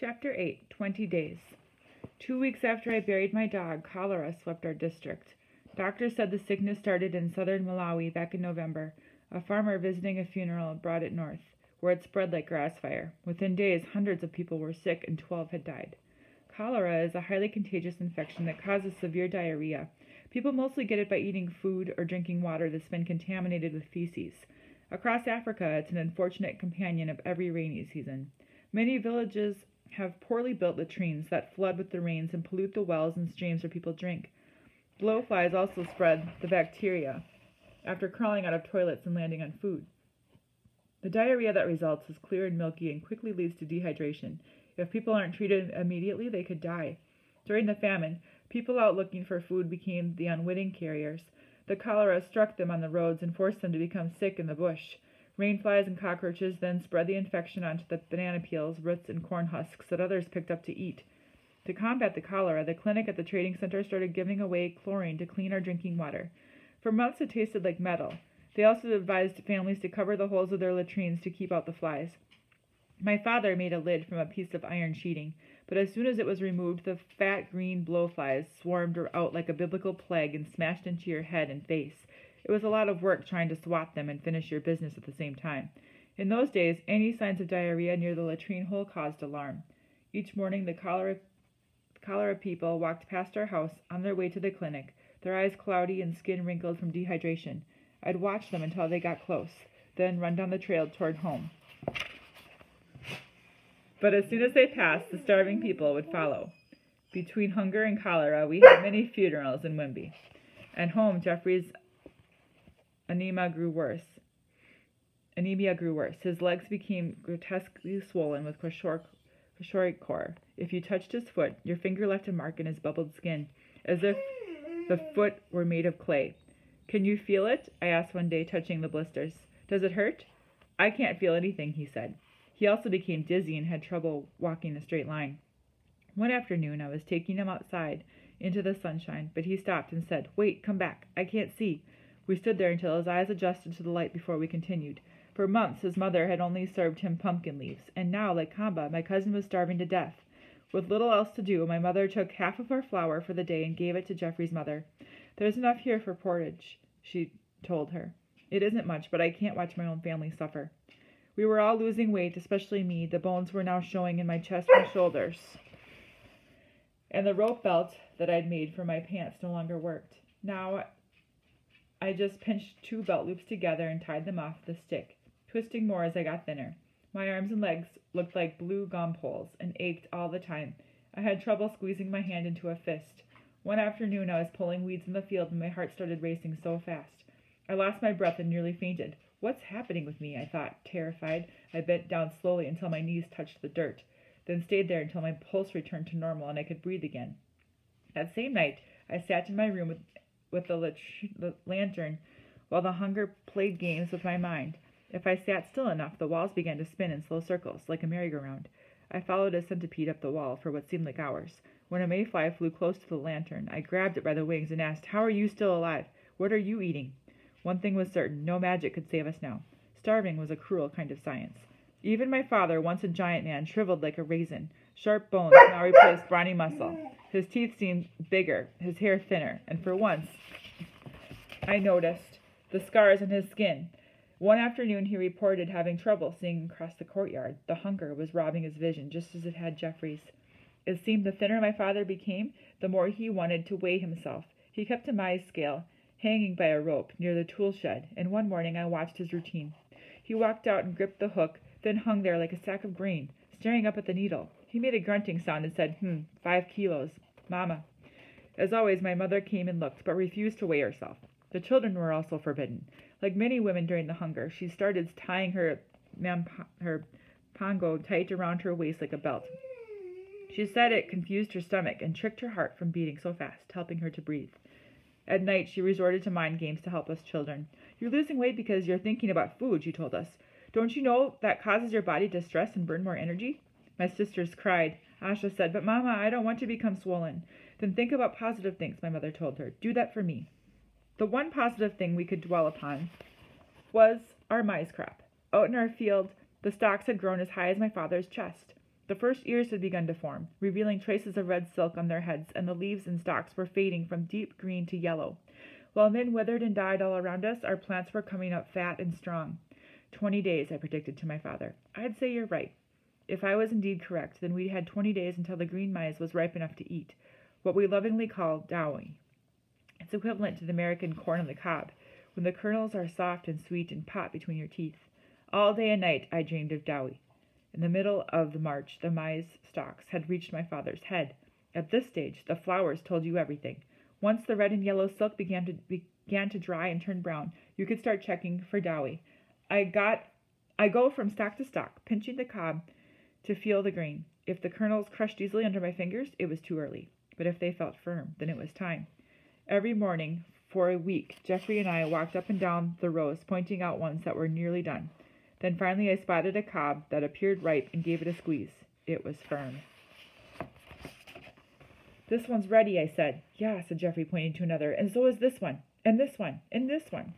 Chapter 8 20 Days Two weeks after I buried my dog, cholera swept our district. Doctors said the sickness started in southern Malawi back in November. A farmer visiting a funeral brought it north, where it spread like grass fire. Within days, hundreds of people were sick and 12 had died. Cholera is a highly contagious infection that causes severe diarrhea. People mostly get it by eating food or drinking water that's been contaminated with feces. Across Africa, it's an unfortunate companion of every rainy season. Many villages have poorly built latrines that flood with the rains and pollute the wells and streams where people drink. Blowflies also spread the bacteria after crawling out of toilets and landing on food. The diarrhea that results is clear and milky and quickly leads to dehydration. If people aren't treated immediately, they could die. During the famine, people out looking for food became the unwitting carriers. The cholera struck them on the roads and forced them to become sick in the bush. Rainflies and cockroaches then spread the infection onto the banana peels, roots, and corn husks that others picked up to eat. To combat the cholera, the clinic at the trading center started giving away chlorine to clean our drinking water. For months it tasted like metal. They also advised families to cover the holes of their latrines to keep out the flies. My father made a lid from a piece of iron sheeting, but as soon as it was removed, the fat green blowflies swarmed out like a biblical plague and smashed into your head and face. It was a lot of work trying to swat them and finish your business at the same time. In those days, any signs of diarrhea near the latrine hole caused alarm. Each morning, the cholera, cholera people walked past our house on their way to the clinic, their eyes cloudy and skin wrinkled from dehydration. I'd watch them until they got close, then run down the trail toward home. But as soon as they passed, the starving people would follow. Between hunger and cholera, we had many funerals in Wimbe. At home, Geoffrey's anemia grew worse. Anemia grew worse. His legs became grotesquely swollen with kwashiorkor. If you touched his foot, your finger left a mark in his bubbled skin, as if the foot were made of clay. Can you feel it? I asked one day, touching the blisters. Does it hurt? I can't feel anything, he said. He also became dizzy and had trouble walking a straight line. One afternoon I was taking him outside into the sunshine, but he stopped and said, Wait, come back. I can't see. We stood there until his eyes adjusted to the light before we continued. For months his mother had only served him pumpkin leaves, and now, like Khamba, my cousin was starving to death. With little else to do, my mother took half of our flour for the day and gave it to Geoffrey's mother. There's enough here for porridge, she told her. It isn't much, but I can't watch my own family suffer. We were all losing weight, especially me. The bones were now showing in my chest and shoulders. And the rope belt that I'd made for my pants no longer worked. Now I just pinched two belt loops together and tied them off the stick, twisting more as I got thinner. My arms and legs looked like blue gum poles and ached all the time. I had trouble squeezing my hand into a fist. One afternoon I was pulling weeds in the field and my heart started racing so fast. I lost my breath and nearly fainted. What's happening with me? I thought, terrified. I bent down slowly until my knees touched the dirt, then stayed there until my pulse returned to normal and I could breathe again. That same night, I sat in my room with, with the, the lantern while the hunger played games with my mind. If I sat still enough, the walls began to spin in slow circles, like a merry-go-round. I followed a centipede up the wall for what seemed like hours. When a mayfly flew close to the lantern, I grabbed it by the wings and asked, How are you still alive? What are you eating? One thing was certain no magic could save us now. Starving was a cruel kind of science. Even my father, once a giant man, shriveled like a raisin. Sharp bones now replaced brawny muscle. His teeth seemed bigger, his hair thinner, and for once I noticed the scars on his skin. One afternoon he reported having trouble seeing across the courtyard. The hunger was robbing his vision, just as it had Geoffrey's. It seemed the thinner my father became, the more he wanted to weigh himself. He kept a maize scale, hanging by a rope near the tool shed, and one morning I watched his routine. He walked out and gripped the hook, then hung there like a sack of grain, staring up at the needle. He made a grunting sound and said, Hmm, five kilos. Mama. As always, my mother came and looked, but refused to weigh herself. The children were also forbidden. Like many women during the hunger, she started tying her, her pongo tight around her waist like a belt. She said it confused her stomach and tricked her heart from beating so fast, helping her to breathe. At night, she resorted to mind games to help us children. You're losing weight because you're thinking about food, she told us. Don't you know that causes your body to stress and burn more energy? My sisters cried. Asha said, But Mama, I don't want to become swollen. Then think about positive things, my mother told her. Do that for me. The one positive thing we could dwell upon was our maize crop. Out in our field, the stalks had grown as high as my father's chest. The first ears had begun to form, revealing traces of red silk on their heads, and the leaves and stalks were fading from deep green to yellow. While men withered and died all around us, our plants were coming up fat and strong. Twenty days, I predicted to my father. I'd say you're right. If I was indeed correct, then we had twenty days until the green maize was ripe enough to eat, what we lovingly call dowe. It's equivalent to the American corn on the cob, when the kernels are soft and sweet and pop between your teeth. All day and night I dreamed of dowe. In the middle of the march, the maize stalks had reached my father's head. At this stage, the flowers told you everything. Once the red and yellow silk began to began to dry and turn brown, you could start checking for dowe. I got I go from stalk to stalk, pinching the cob to feel the grain. If the kernels crushed easily under my fingers, it was too early. But if they felt firm, then it was time. Every morning, for a week, Geoffrey and I walked up and down the rows, pointing out ones that were nearly done. Then finally I spotted a cob that appeared ripe and gave it a squeeze. It was firm. This one's ready, I said. Yeah, said Geoffrey, pointing to another. And so is this one, and this one, and this one.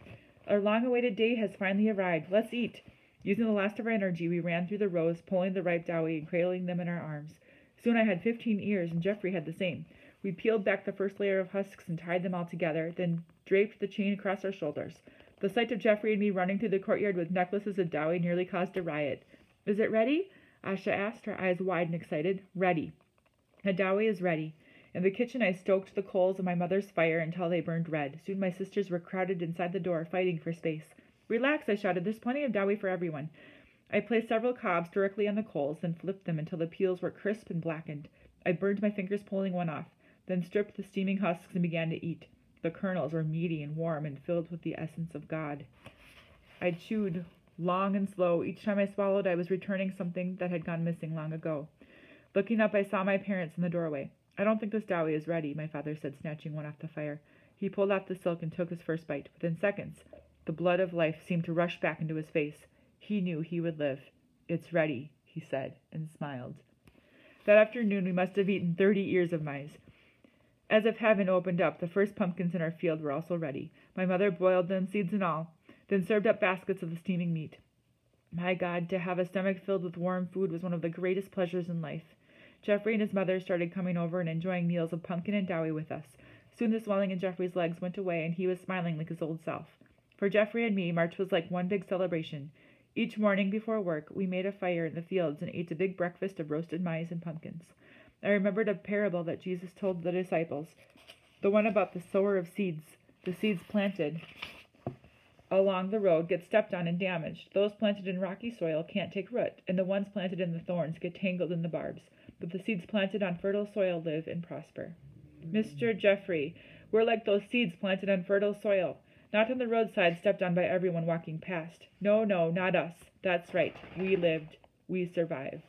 Our long awaited day has finally arrived. Let's eat. Using the last of our energy, we ran through the rows, pulling the ripe dowe and cradling them in our arms. Soon I had fifteen ears, and Geoffrey had the same. We peeled back the first layer of husks and tied them all together, then draped the chain across our shoulders. The sight of Geoffrey and me running through the courtyard with necklaces of dowe nearly caused a riot. Is it ready? Asha asked, her eyes wide and excited. Ready. The dowe is ready. In the kitchen, I stoked the coals of my mother's fire until they burned red. Soon my sisters were crowded inside the door, fighting for space. Relax, I shouted. There's plenty of dowe for everyone. I placed several cobs directly on the coals, then flipped them until the peels were crisp and blackened. I burned my fingers pulling one off, then stripped the steaming husks and began to eat. The kernels were meaty and warm and filled with the essence of God. I chewed long and slow. Each time I swallowed, I was returning something that had gone missing long ago. Looking up, I saw my parents in the doorway. I don't think this dowe is ready, my father said, snatching one off the fire. He pulled off the silk and took his first bite. Within seconds, the blood of life seemed to rush back into his face. He knew he would live. It's ready, he said, and smiled. That afternoon we must have eaten thirty ears of maize. As if heaven opened up, the first pumpkins in our field were also ready. My mother boiled them, seeds and all, then served up baskets of the steaming meat. My God, to have a stomach filled with warm food was one of the greatest pleasures in life. Geoffrey and his mother started coming over and enjoying meals of pumpkin and dowe with us. Soon the swelling in Geoffrey's legs went away, and he was smiling like his old self. For Geoffrey and me, March was like one big celebration. Each morning before work, we made a fire in the fields and ate a big breakfast of roasted maize and pumpkins. I remembered a parable that Jesus told the disciples, the one about the sower of seeds. The seeds planted along the road get stepped on and damaged. Those planted in rocky soil can't take root, and the ones planted in the thorns get tangled in the barbs but the seeds planted on fertile soil live and prosper. Mr. Geoffrey, we're like those seeds planted on fertile soil, not on the roadside stepped on by everyone walking past. No, no, not us. That's right. We lived. We survived.